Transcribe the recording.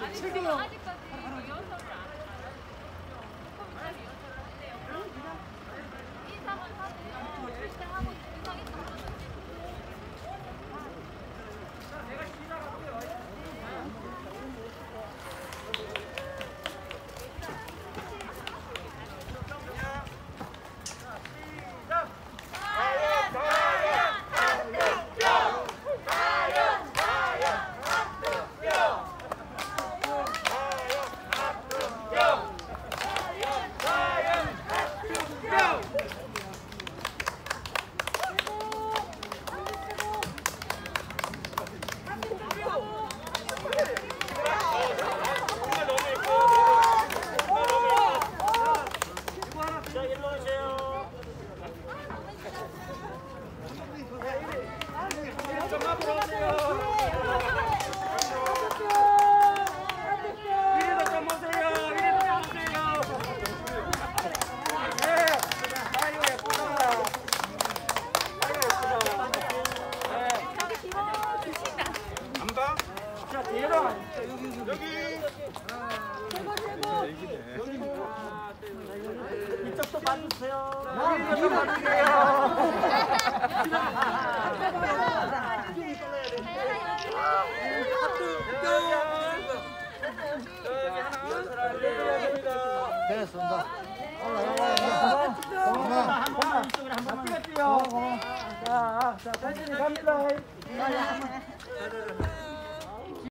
아니, 이렇게. 됐습니다. 올라가. 고마워. 한번 이쪽으로 한 번만 찍었지요. 자, 자, 천천히 갑니다.